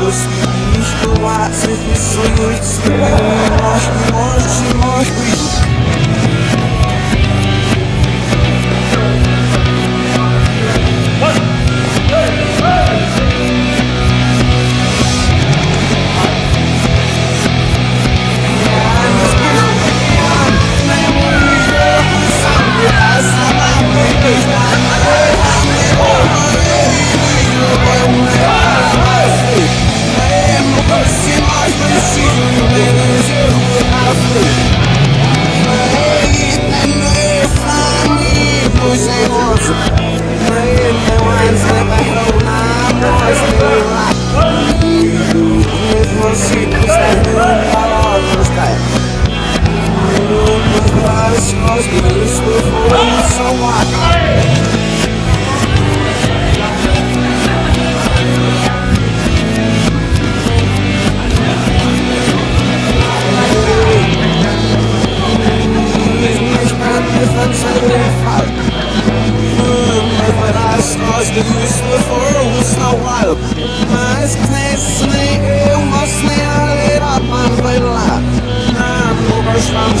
Fosse isto lá, Schwanz,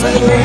Say